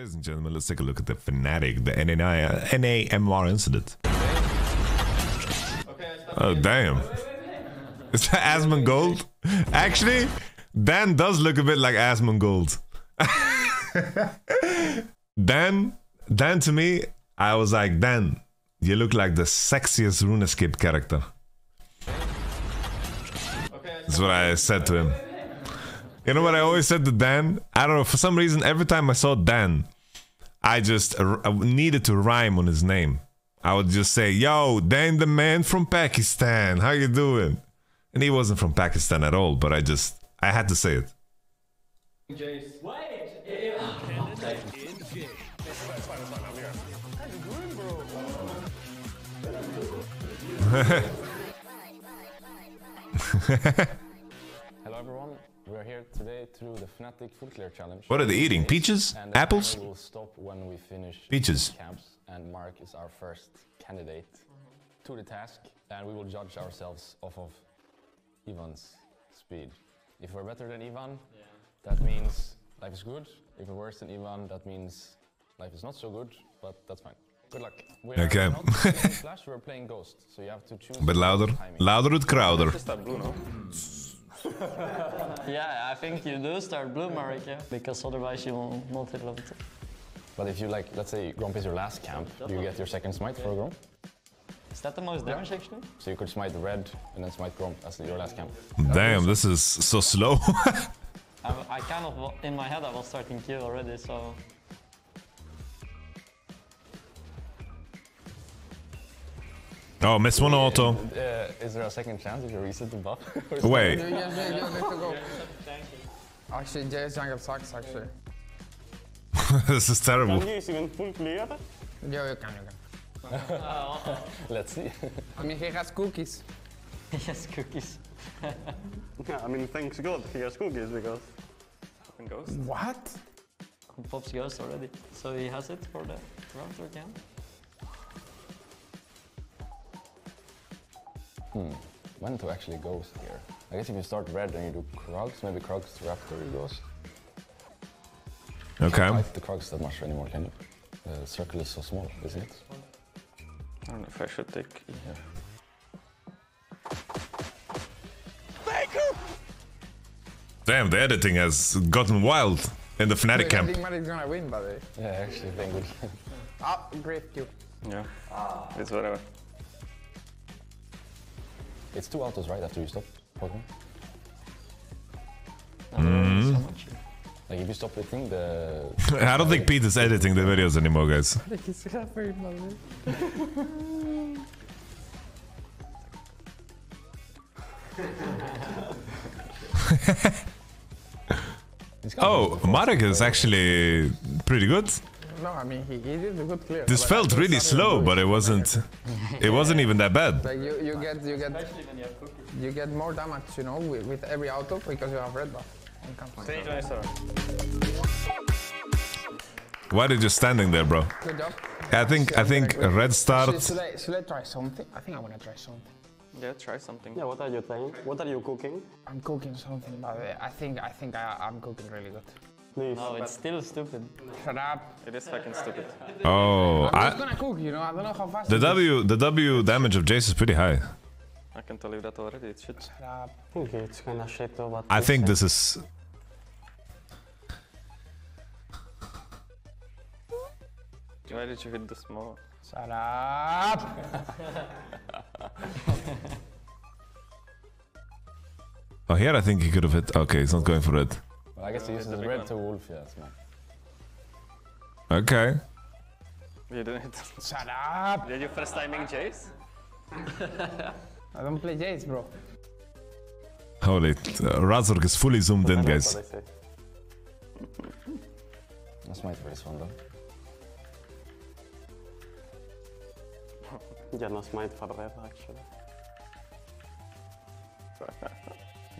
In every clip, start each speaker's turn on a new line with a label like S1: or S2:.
S1: Ladies and gentlemen, let's take a look at the Fnatic, the NAMR incident. Oh, damn. Is that Asmongold? Actually, Dan does look a bit like Asmongold. Dan, Dan to me, I was like, Dan, you look like the sexiest RuneScape character. That's what I said to him. You know what I always said to Dan? I don't know, for some reason, every time I saw Dan, I just I needed to rhyme on his name. I would just say, yo, Dan the man from Pakistan, how you doing? And he wasn't from Pakistan at all, but I just, I had to say it.
S2: here today through the Fnatic Full Clear Challenge.
S1: What are they eating? Peaches?
S2: And
S1: Apples?
S2: we will stop when we finish
S1: Peaches.
S2: camps and Mark is our first candidate to the task and we will judge ourselves off of Ivan's speed. If we're better than Ivan, that means life is good. If we're worse than Ivan, that means life is not so good, but that's fine. Good luck. We are
S1: Okay.
S2: not playing Flash, we're playing Ghost, so you have to choose
S1: A bit louder. Louder with Crowder.
S3: Yeah, I think you do start blue, Marek, yeah? Because otherwise you will not hit level 2.
S2: But if you like, let's say Gromp is your last camp, you get your second smite for Gromp.
S3: Is that the most damage actually?
S2: So you could smite red and then smite Gromp as your last camp.
S1: Damn, this is so slow.
S3: I, I kind of, in my head I was starting Q already, so...
S1: oh, miss one auto.
S2: Uh, is there a second chance if you reset the buff?
S1: Wait,
S4: Yeah, yeah, yeah, let's go. Actually, JS jungle sucks, actually.
S1: this is terrible.
S5: Kan je even full clear?
S4: Yeah, you can, you can.
S2: Let's see.
S4: I mean, he has cookies.
S3: yes, cookies.
S5: Yeah, I mean, thanks God he has cookies because ghost.
S4: What?
S3: Pops Ghost already. So he has it for the router camp.
S2: When to actually ghost here? I guess if you start red and you do Krugs, maybe Krugs Raptor you ghost.
S1: Okay.
S2: Fight the Krugs that much anymore, can you? The circle is so small, isn't it?
S5: I don't know if I should take E.
S2: Yeah.
S1: Damn, the editing has gotten wild in the Fnatic
S4: I
S1: camp.
S4: think Marik's gonna win, by the way.
S2: Yeah, I actually think good.
S4: Ah, great Q.
S5: Yeah. Ah. It's whatever.
S2: It's two autos, right, after you stop Pokemon?
S1: Mm-hmm.
S3: So much.
S2: Like if you stop the thing, the...
S1: I don't think Pete is editing the videos anymore, guys.
S4: He's suffering, by the way.
S2: It's kind of
S1: Oh,
S2: the
S1: Marek is actually pretty good.
S4: No, I mean, he, he did a good clear.
S1: This felt really slow, but it wasn't. It wasn't even that bad.
S4: Like you, you get you get you get more damage, you know, with, with every auto because you have red buff. on camp.
S5: Stage on sir.
S1: Why did you standing there, bro?
S4: Good job.
S1: I think I think red start.
S4: Should I, should I try something? I think I want to try something.
S5: Yeah, try something.
S6: Yeah, what are you trying? What are you cooking?
S4: I'm cooking something, but uh, I think I think I, I'm cooking really good.
S6: Please.
S3: No, it's still stupid.
S4: Shut up.
S5: It is fucking stupid.
S1: Oh,
S4: I'm just
S1: I,
S4: gonna cook, you know. I don't know how fast.
S1: the
S4: it is.
S1: W the W damage of Jayce is pretty high.
S5: I can tell you that already. It should.
S4: Shut up.
S6: Okay, it's kind of shit, though, but...
S1: I think this is.
S5: Why did you hit the small?
S4: Shut up.
S1: Oh, here I think he could have hit. Okay, he's not going for it.
S2: Well, I guess he uses red
S5: one.
S2: to Wolf, yeah, that's smart.
S1: Okay.
S5: You didn't hit.
S4: Shut up.
S5: Did you first timing Jace?
S4: I don't play Jace, bro.
S1: Holy, uh, Razork is fully zoomed in,
S6: That's
S1: guys.
S2: smite for this one, though.
S6: Yeah, no smite for red, actually.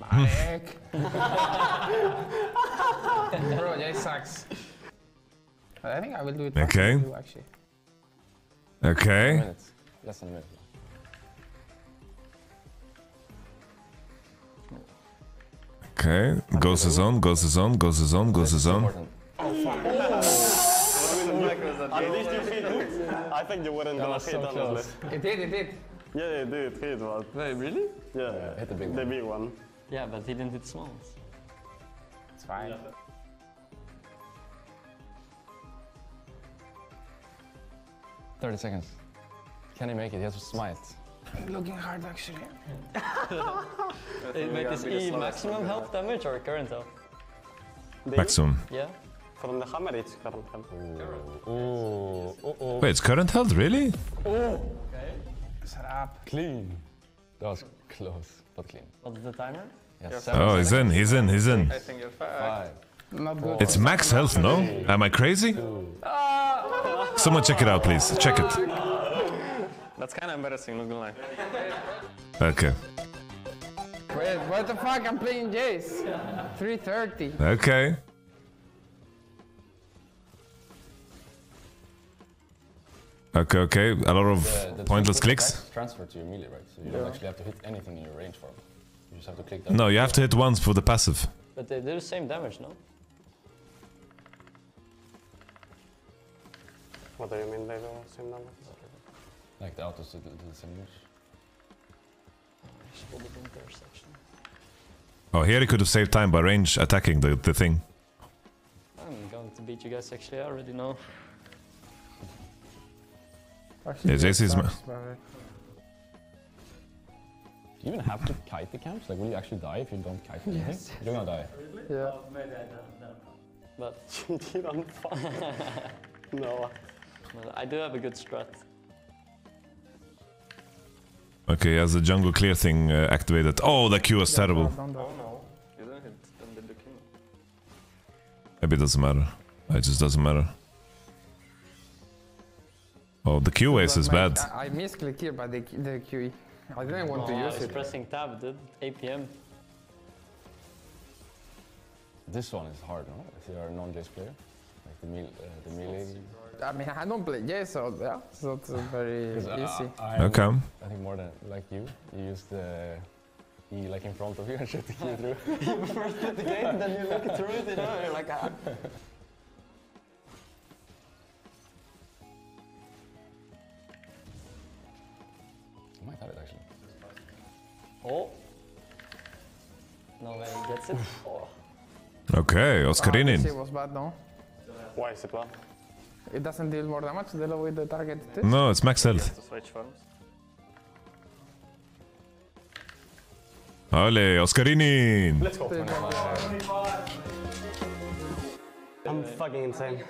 S4: Marek. bro, Jayce sucks. But I think I will do it.
S1: Okay.
S4: than you, actually.
S1: Okay.
S2: Minutes. Less than a minute.
S1: Okay. Goes his own, goes his own, goes his own, goes his own.
S2: Important.
S5: Oh, At least you hit it. I think you weren't gonna hit,
S2: so
S5: honestly.
S4: It did, it did.
S5: Yeah, you did hit, but
S3: Wait, really?
S5: yeah,
S2: hit the big
S5: the
S2: one.
S5: big one.
S3: Yeah, but he didn't hit small ones.
S4: It's fine.
S2: Thirty seconds. Can he make it? He has to smite.
S4: Looking hard actually.
S3: It make his E maximum health damage or current health?
S1: Maximum.
S3: Yeah.
S5: From the hammer, it's current health.
S2: Ooh, ooh, ooh.
S1: Wait, it's current health, really?
S4: Shut up.
S2: Clean. That was close, but clean.
S3: What's the timer?
S2: Yeah, seven
S1: Oh, he's in, he's in, he's in.
S4: I think you're fine.
S2: Five.
S4: Not good.
S1: It's max health, no? Am I crazy? Ah! Someone check it out, please. Check it.
S7: That's kind of embarrassing, not gonna lie.
S1: Okay.
S4: Wait, what the fuck? I'm playing Jayce. 330.
S1: Okay. Okay, okay. A lot of
S2: The- the
S1: pointless clicks.
S2: Transfer to your melee, right? So you don't actually have to hit anything in your range for them. You just have to click that.
S1: No, you have to hit once for the passive.
S3: But they do the same damage, no?
S5: What do you mean they do same damage?
S2: Like the autos do the do the same damage.
S3: Spotted intersection.
S1: Oh, here he could have saved time by range attacking the, the thing.
S3: I'm going to beat you guys actually, I already know.
S4: Actually,
S1: Yeah, Jayce is ma-
S4: sucks, but-
S2: Do you even have to kite the camps? Like, will you actually die if you don't kite anything?
S4: Yes.
S2: You're gonna die. Really?
S4: Yeah.
S3: But
S5: You didn't fuck. no.
S3: But I do have a good strat.
S1: Okay, he has the jungle clear thing uh, activated. Oh, the Q was terrible.
S4: Don't do it.
S7: You didn't hit, then did the king.
S1: Maybe it doesn't matter. It just doesn't matter. Oh, the Q waste
S4: But
S1: is
S4: my-
S1: bad.
S4: I, I misclicked here by the, the QE. I didn't want
S3: Oh,
S4: to
S3: I
S4: use
S3: was
S4: it.
S3: pressing tab, dude. APM.
S2: This one is hard, no? If you're a non-Jayce player. Like the, meal, uh, the melee.
S4: I mean, I don't play Jayce, so yeah, it's uh, very
S2: 'Cause, uh,
S4: easy.
S2: I,
S1: Okay.
S2: I think more than like you. You use the E like in front of you and shit to kill through.
S3: you First hit the game, then you look through it, you know, you're like, ah.
S2: I might have it actually.
S3: Oh. No way he gets it. Oh.
S1: Okay,
S4: Ah,
S1: Oscarinin.
S4: was bad, no?
S5: Why is it bad?
S4: It doesn't deal more damage the lower the target it is.
S1: No, it's max health.
S7: To switch farms.
S1: Ole, Oscarinin.
S5: Let's go. I'm fucking insane.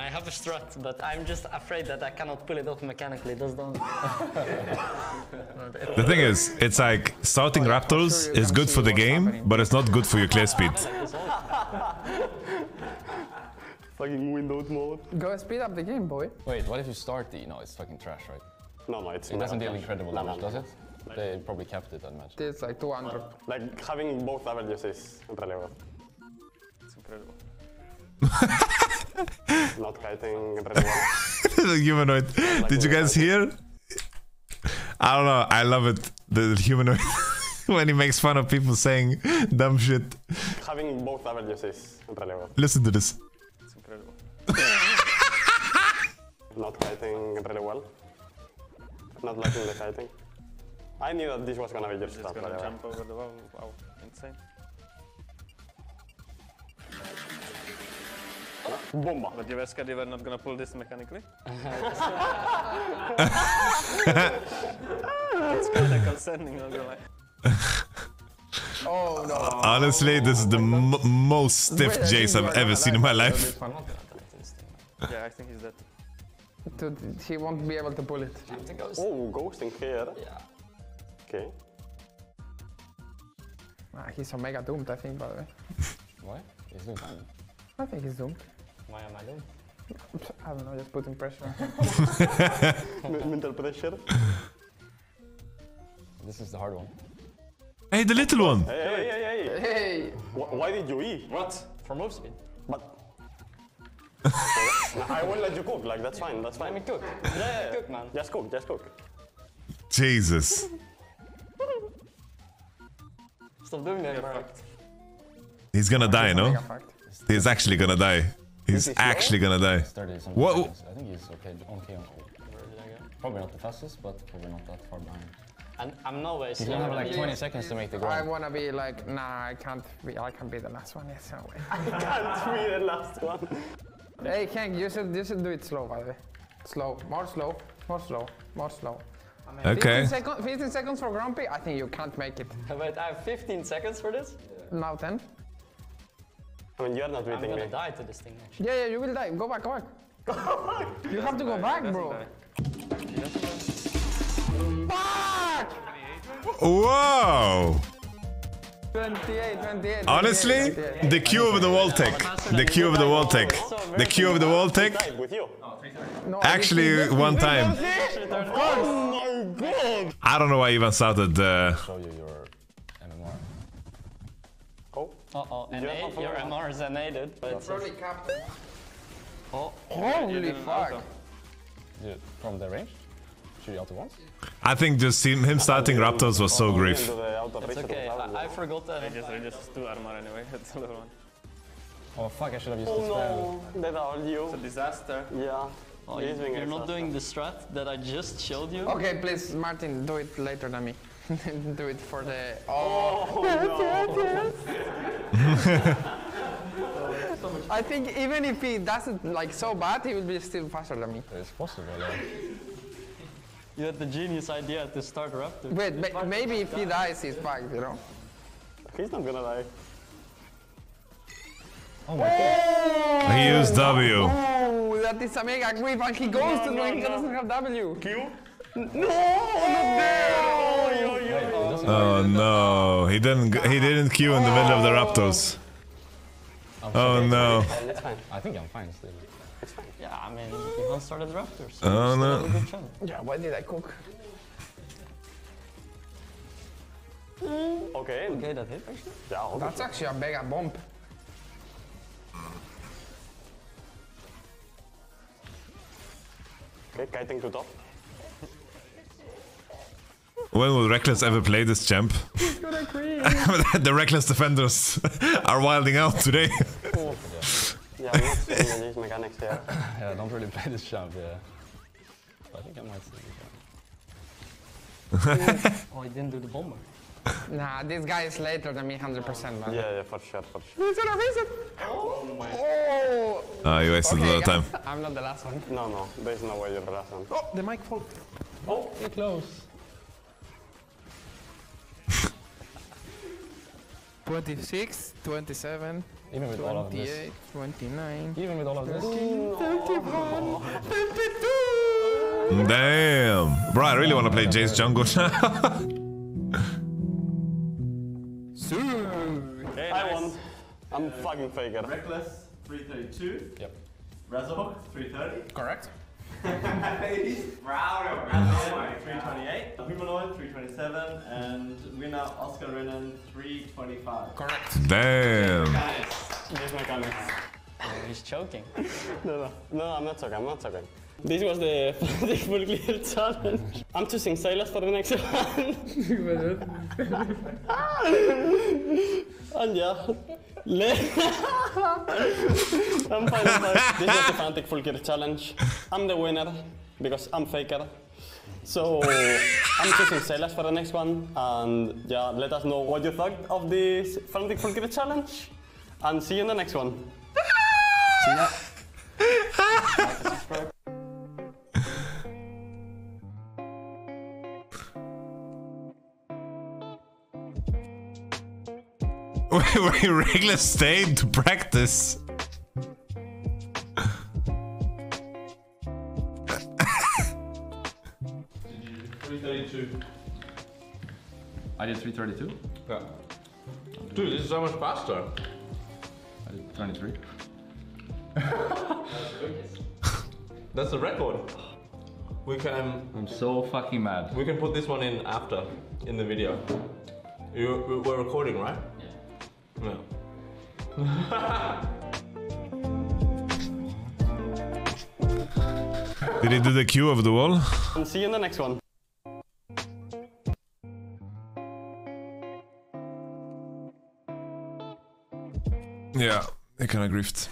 S3: I have a strat, but I'm just afraid that I cannot pull it off mechanically. That's the
S1: The thing is, it's like starting Raptors is good for the game, but it's not good for your clear speed.
S5: Fucking Windows mode.
S4: Go speed up the game, boy.
S2: Wait, what if you start the? No, it's fucking trash, right?
S5: No, no, it's
S2: It doesn't deal
S5: trash.
S2: incredible
S5: No, no,
S2: damage,
S5: no.
S2: does it? They probably capped it, I imagine.
S4: It's like 200.
S5: Like having both averages is really good.
S7: It's incredible.
S5: Not kiting really well.
S1: the humanoid. Did you guys hear? I don't know. I love it. The humanoid when he makes fun of people saying dumb shit.
S5: having both averages is really good.
S1: Listen to this.
S5: Not kiting really well. Not liking the kiting. I knew that this was gonna be your
S7: Just
S5: stuff. by
S7: gonna
S5: the way.
S7: jump over the wall. Wow, insane.
S5: Bomba.
S7: But Jeveska, they were not gonna pull this mechanically. it's kinda concerning, not gonna lie.
S4: Oh no.
S1: Honestly, this is the m- most stiff
S4: Wait, Jayce
S1: I've ever
S4: gonna
S1: seen in my life.
S7: Yeah, I think he's dead.
S4: Dude, he won't be able to pull it.
S5: Oh, ghosting here.
S3: Yeah.
S5: Okay.
S4: Ah, he's Omega doomed, I think, by the way.
S2: Why? He's doomed.
S4: I think he's doomed.
S3: Why am I doing?
S4: I don't know, just putting pressure on him.
S5: Mental pressure.
S2: This is the hard one.
S1: Hey, the little one.
S5: Hey, hey, hey, hey.
S4: Hey!
S5: Why did you eat?
S3: What? For move speed.
S5: But I will let you cook. Like that's fine. That's
S3: Let me
S5: fine.
S3: cook. Yeah, cook, man.
S5: Just cook. Just cook.
S1: Jesus.
S3: Stop doing that, Mark.
S1: He's gonna die, no?
S4: Mega.
S1: He's actually gonna die. He's
S5: he
S1: actually gonna die.
S2: 30 something
S1: Whoa.
S2: I think he's okay. Okay on Where did I go? Probably not the fastest, but probably not that far behind.
S3: And I'm no way
S2: He's gonna have like 20 seconds to make the
S4: goal.
S2: I
S4: wanna be like, nah, I can't be, I can't be the last one. Yes, no way.
S5: Can't be the last one.
S4: Hey, King, you should, you should do it slow, by the way. Slow, more slow, more slow, more slow.
S1: Okay.
S4: 15, second, 15 seconds for Grumpy? I think you can't make it.
S3: Wait, I have 15 seconds for this?
S4: Now 10.
S5: I mean, you're not
S3: I'm gonna
S5: me.
S3: die to this thing actually.
S4: Yeah, yeah, you will die. Go back, go back. you have to go back, bro.
S1: Whoa!
S4: 28, 28.
S1: Honestly,
S4: 28.
S1: the Q over the wall tech. The Q over the wall tech. The Q over the wall tech.
S5: Died with you.
S4: No, I
S1: Actually, one time. I don't know why even started. Uh,
S2: Show you your MMR.
S5: Oh,
S3: Uh-oh, and
S5: Yeah,
S3: eight,
S5: for
S3: your
S5: now.
S3: MR is enated. But
S4: Probably captain.
S3: oh,
S4: Holy fuck.
S2: From the range? Shoot you out to once?
S1: I think just him, him starting Raptors was so grief.
S5: into the auto
S3: it's okay. I, I forgot that.
S7: I just, I just two armor anyway. It's a little one.
S2: Oh fuck, I should have used oh, the
S5: Oh
S2: spell.
S5: no, they all you.
S7: It's a disaster.
S5: Yeah.
S3: Oh, you-
S5: doing
S3: you're not
S5: exhausted.
S3: doing the strat that I just showed you.
S4: Okay, please, Martin, do it later than me. do it for the. Oh, oh I think even if he does it like so bad, he will be still faster than me.
S2: It's possible, yeah.
S3: You had the genius idea to start Raptor.
S4: Wait, ma- maybe if he dies, he's fucked, you know?
S5: He's not gonna die. Oh my god. Oh!
S1: He used W.
S4: Oh, that is a mega grip, and he goes to when he doesn't have W. Q? No, not there!
S1: Oh no, he didn't. g- He didn't queue in the middle of the Raptors. Oh, oh no.
S5: It's fine.
S2: I think I'm fine still.
S3: Yeah, I mean, Ivan started Raptors. So
S1: Oh,
S3: you still
S1: no.
S3: a good chance.
S4: Yeah, why did I cook? Mm.
S5: Okay.
S3: Okay, that hit actually.
S5: Yeah, obviously.
S4: That's actually a mega bomb.
S5: Okay, kiting to top.
S1: When will Rekkles ever play this champ? the Rekkles defenders are wilding out today.
S5: Yeah, I'm not seeing these mechanics here.
S2: Yeah, I don't really play this champ, yeah. I think I might still be fine.
S3: Oh, he didn't do the bomber.
S4: Nah, this guy is later than me 100%, man.
S5: Yeah, yeah, for sure, for sure.
S4: He's gonna miss it! Oh!
S1: Ah, you wasted a lot of time.
S4: I'm not the last one.
S5: No, no, there's no way you're the last one.
S4: Oh, the mic fault.
S2: Oh, you're close.
S4: 26, 27,
S2: Even with all of this.
S4: 29,
S2: Even with all of this.
S4: 31, 52!
S1: Damn. Bro, I really want to play Jayce jungle now.
S5: I won. I'm fucking Faker.
S8: Rekkles 332.
S2: Yep.
S8: Razork 330.
S4: Correct.
S8: Brown 328. Humanoid 327. And winner Oscarinin 325.
S4: Correct.
S1: Damn.
S5: These mechanics.
S3: Oh, he's choking.
S5: No, no, no, I'm not talking, I'm not talking. This was the Fnatic full clear challenge. I'm choosing Sylas for the next one. and yeah, le- I'm fine. This was the Fnatic full clear challenge. I'm the winner because I'm Faker. So I'm choosing Sylas for the next one. And yeah, let us know what you thought of this Fnatic full clear challenge. And see you in the next one.
S1: Wait, wait, Rekkles stayed to practice.
S8: 332.
S9: I did 332.
S8: Yeah. Dude, this is so much faster.
S9: I did 23.
S8: That's the record. We can
S9: I'm so fucking mad.
S8: we can put this one in after in the video. You we're recording, right? Yeah.
S1: Did he do the Q over the wall?
S5: And see you in the next one.
S1: Yeah, he kind of griefed.